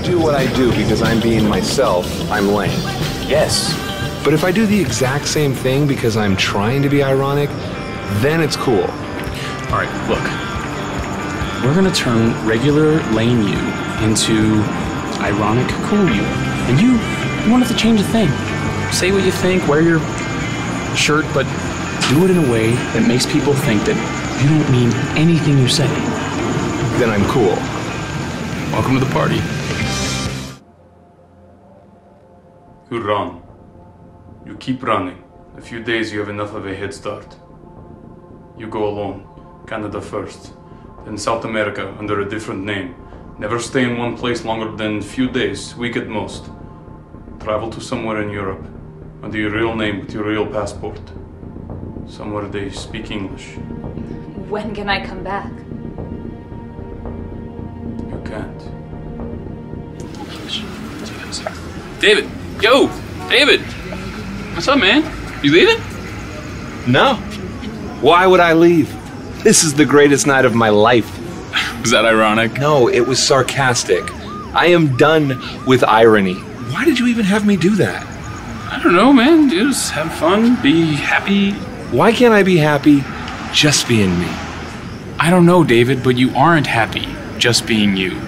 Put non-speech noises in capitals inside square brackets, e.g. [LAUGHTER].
Do what I do because I'm being myself, I'm lame. Yes. But if I do the exact same thing because I'm trying to be ironic, then it's cool. All right, look. We're gonna turn regular lame you into ironic cool you. And you, you won't have to change a thing. Say what you think, wear your shirt, but do it in a way that makes people think that you don't mean anything you say. Then I'm cool. Welcome to the party. You run. You keep running. A few days you have enough of a head start. You go alone. Canada first. Then South America under a different name. Never stay in one place longer than a few days, week at most. Travel to somewhere in Europe under your real name with your real passport. Somewhere they speak English. When can I come back? You can't. David! Yo! David! What's up, man? You leaving? No. Why would I leave? This is the greatest night of my life. [LAUGHS] Was that ironic? No, it was sarcastic. I am done with irony. Why did you even have me do that? I don't know, man. Just have fun, be happy. Why can't I be happy just being me? I don't know, David, but you aren't happy just being you.